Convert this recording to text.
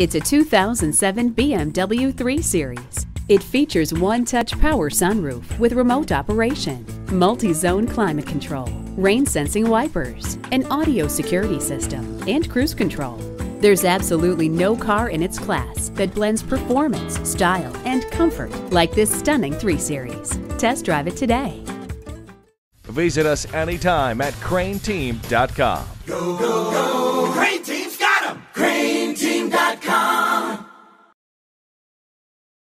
It's a 2007 BMW 3 Series. It features one-touch power sunroof with remote operation, multi-zone climate control, rain-sensing wipers, an audio security system, and cruise control. There's absolutely no car in its class that blends performance, style, and comfort like this stunning 3 Series. Test drive it today. Visit us anytime at crainteam.com. Go, go, go,